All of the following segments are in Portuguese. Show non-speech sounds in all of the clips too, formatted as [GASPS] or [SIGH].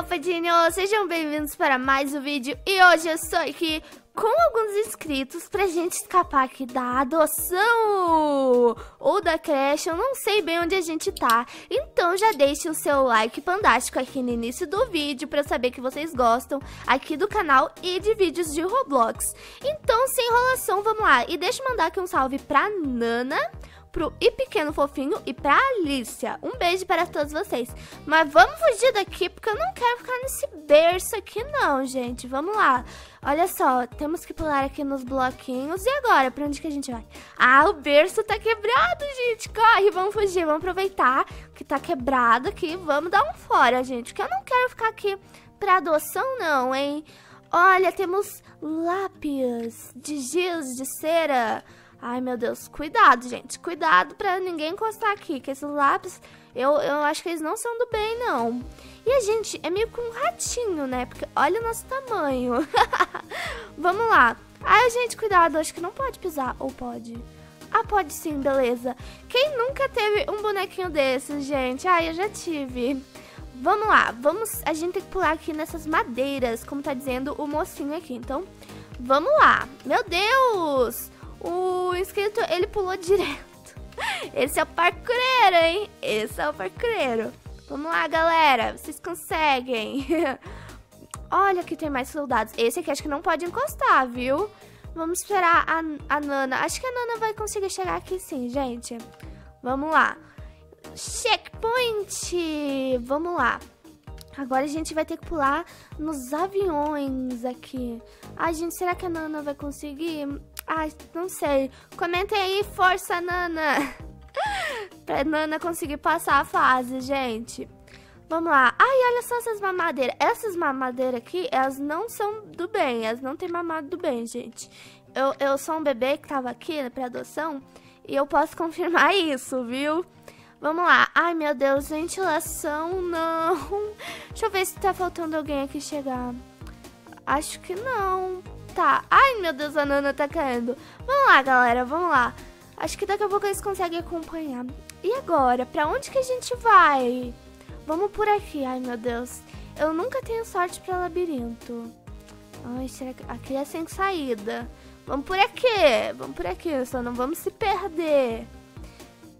Alfadinhos! Sejam bem-vindos para mais um vídeo e hoje eu estou aqui com alguns inscritos pra gente escapar aqui da adoção ou da creche, eu não sei bem onde a gente tá. Então já deixe o seu like fantástico aqui no início do vídeo pra eu saber que vocês gostam aqui do canal e de vídeos de Roblox. Então, sem enrolação, vamos lá. E deixa eu mandar aqui um salve pra Nana pro I Pequeno Fofinho e pra Alicia. Um beijo para todos vocês. Mas vamos fugir daqui porque eu não quero ficar nesse berço aqui não, gente. Vamos lá. Olha só, temos que pular aqui nos bloquinhos. E agora, pra onde que a gente vai? Ah, o berço tá quebrado, gente. Corre, vamos fugir, vamos aproveitar que tá quebrado aqui. Vamos dar um fora, gente, que eu não quero ficar aqui pra adoção não, hein? Olha, temos lápis de giz de cera. Ai, meu Deus, cuidado, gente. Cuidado pra ninguém encostar aqui, que esses lápis, eu, eu acho que eles não são do bem, não. E a gente é meio com um ratinho, né? Porque olha o nosso tamanho. [LAUGHS] Vamos lá. Ai, gente, cuidado, acho que não pode pisar. Ou pode? Ah, pode sim, beleza. Quem nunca teve um bonequinho desses, gente? Ai, eu já tive. Vamos lá, vamos... A gente tem que pular aqui nessas madeiras, como tá dizendo o mocinho aqui. Então, vamos lá. Meu Deus! Inscrito, ele pulou direto. [LAUGHS] Esse é o parkureiro, hein? Esse é o parkureiro. Vamos lá, galera. Vocês conseguem. [LAUGHS] Olha que tem mais soldados. Esse aqui acho que não pode encostar, viu? Vamos esperar a, a Nana. Acho que a Nana vai conseguir chegar aqui sim, gente. Vamos lá. Checkpoint! Vamos lá. Agora a gente vai ter que pular nos aviões aqui. Ai, gente, será que a Nana vai conseguir? Ai, não sei. Comentem aí, força, Nana. [LAUGHS] pra Nana conseguir passar a fase, gente. Vamos lá. Ai, olha só essas mamadeiras. Essas mamadeiras aqui, elas não são do bem. Elas não têm mamado do bem, gente. Eu, eu sou um bebê que tava aqui né, pra adoção e eu posso [LAUGHS] confirmar isso, viu? Vamos lá. Ai, meu Deus, ventilação, não. Deixa eu ver se tá faltando alguém aqui chegar. Acho que não. Tá. Ai, meu Deus, a Nana tá caindo. Vamos lá, galera, vamos lá. Acho que daqui a pouco eles conseguem acompanhar. E agora, pra onde que a gente vai? Vamos por aqui. Ai, meu Deus. Eu nunca tenho sorte pra labirinto. Ai, será que... Aqui é sem saída. Vamos por aqui. Vamos por aqui, só não vamos se perder.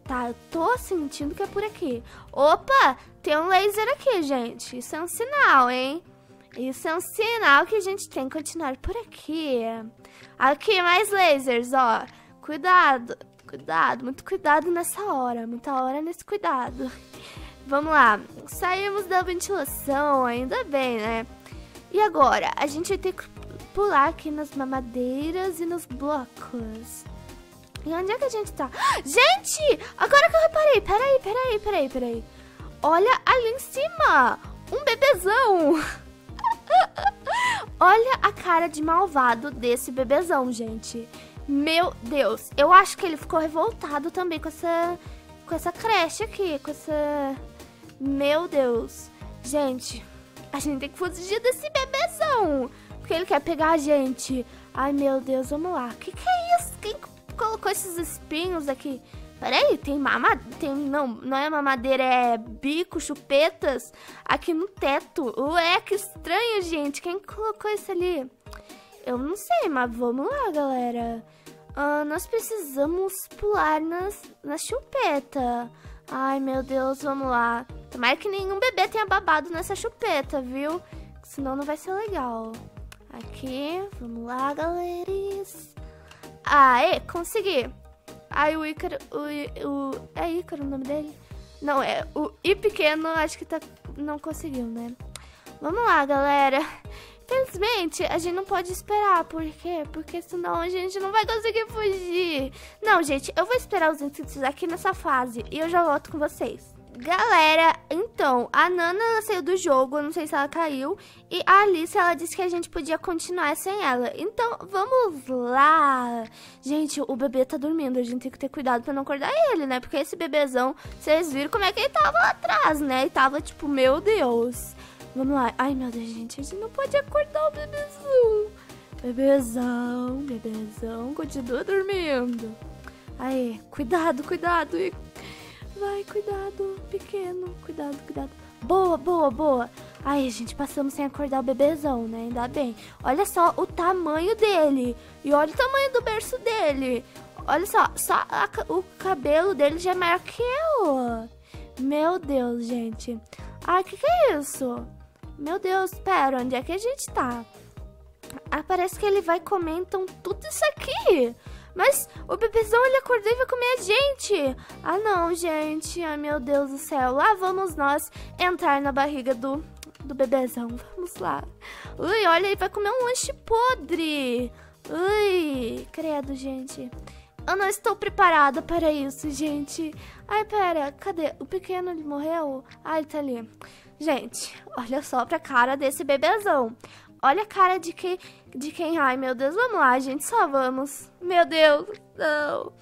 Tá, eu tô sentindo que é por aqui. Opa, tem um laser aqui, gente. Isso é um sinal, hein? Isso é um sinal que a gente tem que continuar por aqui. Aqui, mais lasers, ó. Cuidado, cuidado, muito cuidado nessa hora. Muita hora nesse cuidado. Vamos lá. Saímos da ventilação, ainda bem, né? E agora? A gente vai ter que pular aqui nas mamadeiras e nos blocos. E onde é que a gente tá? [GASPS] Gente! Agora que eu reparei. Peraí, peraí, peraí, peraí. Olha ali em cima. Um bebezão. [LAUGHS] [LAUGHS] Olha a cara de malvado desse bebezão, gente. Meu Deus. Eu acho que ele ficou revoltado também com essa, com essa creche aqui. Com essa... Meu Deus. Gente, a gente tem que fugir desse bebezão. Porque ele quer pegar a gente. Ai, meu Deus, vamos lá. Que, que é isso? Quem colocou esses espinhos aqui? Peraí, tem mamadeira. Tem, não, não é mamadeira, é bico, chupetas aqui no teto. Ué, que estranho, gente. Quem colocou isso ali? Eu não sei, mas vamos lá, galera. Uh, nós precisamos pular nas, na chupeta. Ai, meu Deus, vamos lá. Tomara que nenhum bebê tenha babado nessa chupeta, viu? Senão não vai ser legal. Aqui, vamos lá, galeres. Aê, consegui. Aí o Ícaro. O, o, é Ícaro o nome dele? Não, é. O I pequeno acho que tá, não conseguiu, né? Vamos lá, galera. Infelizmente, a gente não pode esperar. Por quê? Porque senão a gente não vai conseguir fugir. Não, gente, eu vou esperar os inscritos aqui nessa fase e eu já volto com vocês. Galera, então, a Nana saiu do jogo, não sei se ela caiu, e a Alice ela disse que a gente podia continuar sem ela. Então, vamos lá. Gente, o bebê tá dormindo, a gente tem que ter cuidado pra não acordar ele, né? Porque esse bebezão, vocês viram como é que ele tava lá atrás, né? Ele tava tipo, meu Deus. Vamos lá. Ai, meu Deus, gente, a gente não pode acordar o bebezão. Bebezão, bebezão, continua dormindo. Aí, cuidado, cuidado. E Vai, cuidado, pequeno. Cuidado, cuidado. Boa, boa, boa. Ai, gente, passamos sem acordar o bebezão, né? Ainda bem. Olha só o tamanho dele. E olha o tamanho do berço dele. Olha só, só a, o cabelo dele já é maior que eu. Meu Deus, gente. Ai, o que, que é isso? Meu Deus, pera, onde é que a gente tá? Ah, parece que ele vai comer então tudo isso aqui. Mas o bebezão ele acordou e vai comer a gente. Ah, não, gente. Ai, meu Deus do céu. Lá vamos nós entrar na barriga do, do bebezão. Vamos lá. Ui, olha, ele vai comer um lanche podre. Ui, credo, gente. Eu não estou preparada para isso, gente. Ai, pera, cadê? O pequeno ele morreu? Ah, ele tá ali. Gente, olha só pra cara desse bebezão. Olha a cara de quem, de quem, ai meu Deus, vamos lá, gente, só vamos. Meu Deus, não.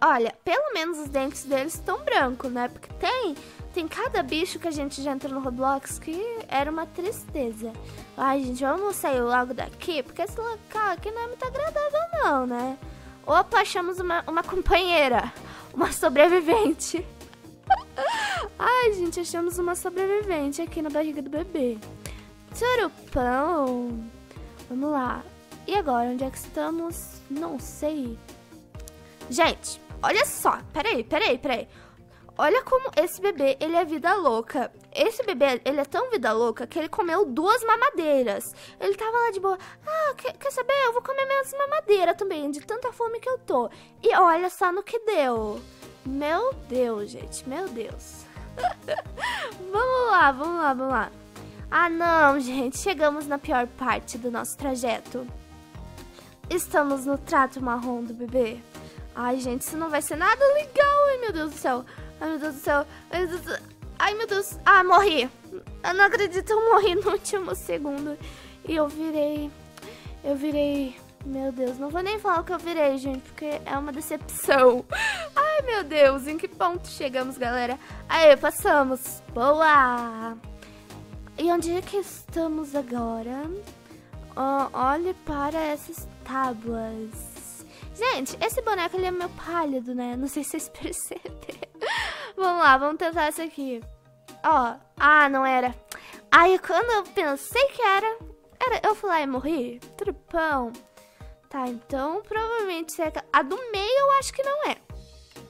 Olha, pelo menos os dentes deles estão brancos, né? Porque tem, tem cada bicho que a gente já entrou no Roblox que era uma tristeza. Ai, gente, vamos sair logo daqui, porque esse local aqui não é muito agradável não, né? Opa, achamos uma, uma companheira, uma sobrevivente. [LAUGHS] Ai, gente, achamos uma sobrevivente aqui na barriga do bebê. Surupão. Vamos lá. E agora, onde é que estamos? Não sei. Gente, olha só. Peraí, peraí, peraí. Olha como esse bebê, ele é vida louca. Esse bebê, ele é tão vida louca que ele comeu duas mamadeiras. Ele tava lá de boa. Ah, quer, quer saber? Eu vou comer minhas mamadeiras também, de tanta fome que eu tô. E olha só no que deu. Meu Deus, gente, meu Deus. [LAUGHS] vamos lá, vamos lá, vamos lá. Ah, não, gente. Chegamos na pior parte do nosso trajeto. Estamos no trato marrom do bebê. Ai, gente, isso não vai ser nada legal. Ai, meu Deus do céu. Ai, meu Deus do céu. Ai, meu Deus. Ai, meu Deus. Ah, morri. Eu não acredito, eu morri no último segundo. E eu virei... Eu virei... Meu Deus, não vou nem falar o que eu virei, gente, porque é uma decepção. Ai, meu Deus, em que ponto chegamos, galera? Aí, passamos. Boa! E onde é que estamos agora? Oh, olhe para essas tábuas. Gente, esse boneco ele é meio pálido, né? Não sei se vocês [LAUGHS] perceberam. vamos lá, vamos tentar essa aqui. Ó, oh, ah, não era. Aí quando eu pensei que era, era eu fui lá e morri. Trupão. Tá, então provavelmente é a do meio eu acho que não é.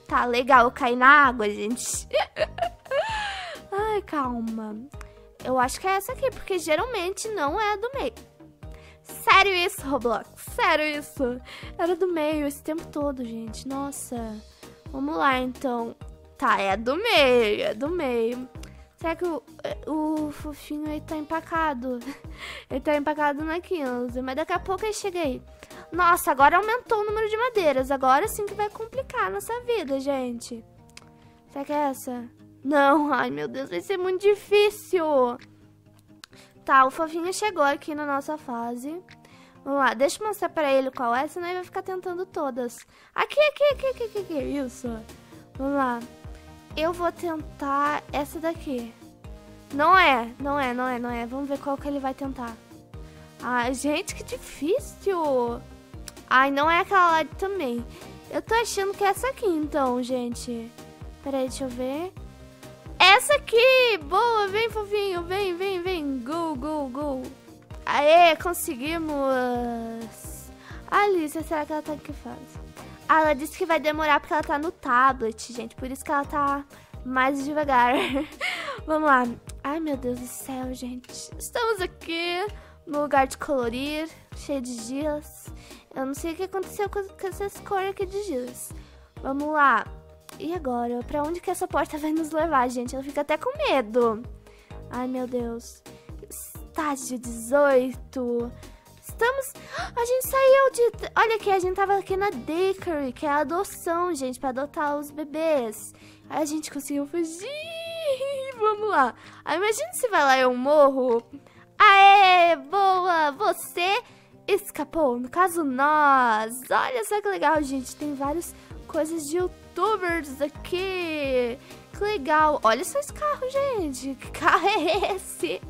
Tá, legal, eu caí na água, gente. [LAUGHS] Ai, calma. Eu acho que é essa aqui, porque geralmente não é a do meio. Sério isso, Roblox? Sério isso? Era do meio esse tempo todo, gente. Nossa. Vamos lá, então. Tá, é do meio, é do meio. Será que o, o fofinho aí tá empacado? [LAUGHS] ele tá empacado na 15, mas daqui a pouco ele chega aí. Nossa, agora aumentou o número de madeiras. Agora sim que vai complicar a nossa vida, gente. Será que é essa? Não, ai meu Deus, vai ser muito difícil. Tá, o fofinho chegou aqui na nossa fase. Vamos lá, deixa eu mostrar pra ele qual é, senão ele vai ficar tentando todas. Aqui, aqui, aqui, aqui, aqui, aqui. isso. Vamos lá. Eu vou tentar essa daqui. Não é, não é, não é, não é. Vamos ver qual que ele vai tentar. Ai, gente, que difícil. Ai, não é aquela lá também. Eu tô achando que é essa aqui, então, gente. Peraí, deixa eu ver. Essa aqui! Boa, vem fofinho, vem, vem, vem. Go, go, go. Aê, conseguimos. Alice, será que ela tá que fase? Ah, ela disse que vai demorar porque ela tá no tablet, gente. Por isso que ela tá mais devagar. [LAUGHS] Vamos lá. Ai, meu Deus do céu, gente. Estamos aqui no lugar de colorir, cheio de giz. Eu não sei o que aconteceu com essas cores aqui de giz. Vamos lá. E agora? Pra onde que essa porta vai nos levar, gente? Eu fico até com medo. Ai, meu Deus. Estágio 18. Estamos... A gente saiu de... Olha aqui, a gente tava aqui na Dickory, que é a adoção, gente, pra adotar os bebês. Aí a gente conseguiu fugir. [LAUGHS] Vamos lá. Aí imagina se vai lá e eu morro. Aê, boa! Você escapou. No caso, nós. Olha só que legal, gente. Tem várias coisas de YouTube youtubers aqui. Que legal. Olha só esse carro, gente. Que carro é esse?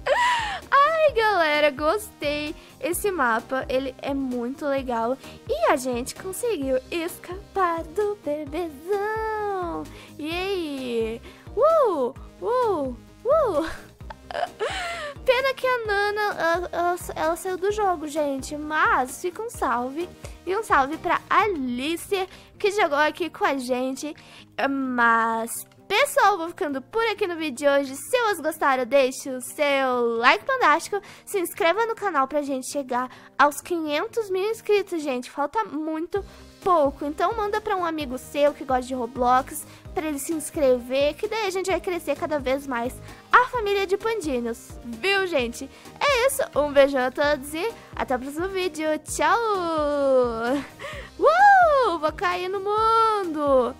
Ai, galera, gostei. Esse mapa, ele é muito legal. E a gente conseguiu escapar do bebezão. E aí? Uh, uh, uh. [LAUGHS] ela, ela, ela, saiu do jogo, gente. Mas fica um salve. E um salve pra Alice, que jogou aqui com a gente. Mas Pessoal, vou ficando por aqui no vídeo de hoje. Se vocês gostaram, deixe o seu like fantástico. Se inscreva no canal pra gente chegar aos 500 mil inscritos, gente. Falta muito pouco. Então manda pra um amigo seu que gosta de Roblox, pra ele se inscrever, que daí a gente vai crescer cada vez mais a família de pandinos. Viu, gente? É isso. Um beijo a todos e até o próximo vídeo. Tchau! [LAUGHS] Uh! Vou cair no mundo!